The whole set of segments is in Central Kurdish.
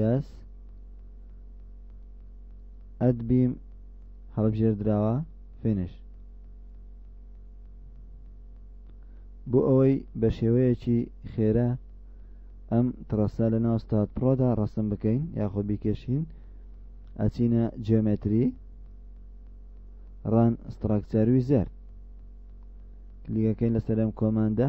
یس ئەد بیم هەڵبژێر دراوە فێنش بۆ ئەوەی بە شێوەیەکی خێرا ئەم تڕەسە لە ناو ستات پرۆدا ڕسم بکەین یاخۆ بیکێشین ئەچینە جیۆمەتری ڕان ستراکچەر ویزەر کلیەکەین لەسەر ئەم کۆماندە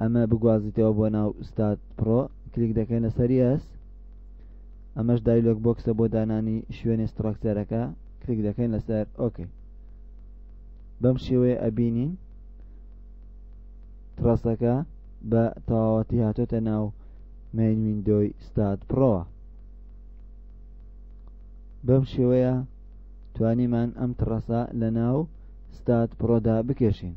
ئەمە بگوازیتەوە بۆ ناو ستات پڕۆ کلیک دەکەین لەسەر یەس ئەمەش دایلۆک بۆکسە بۆ دانانی شوێنی ستراکتەرەکە کلیک دەکەین لەسەر ئۆکەی بەم شێوەیە ئەبینین تڕاستەکە بە تەواوەتی هاتۆتە ناو مین وینندۆی ستاد پڕەوە بەم شێوەیە توانیمان ئەم تڕەسە لە ناو ستاد پڕۆدا بکێشین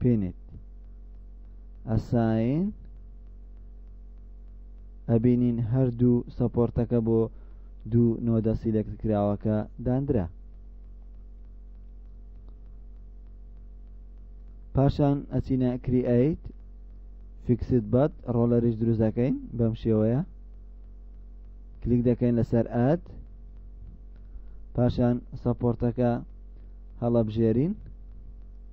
پینت ئەساین ئەبینین هەردوو سەپۆرتەکە بۆ دوو نۆدە سیلەکت کراوەکە دانرا پاشان ئەچینە کریئیت فیکسد بەت ڕۆلەریش دروست دەکەین بەم شێوەیە کلیک دەکەین لەسەر ئەد پاشان سەپۆرتەکە هەڵەبژێرین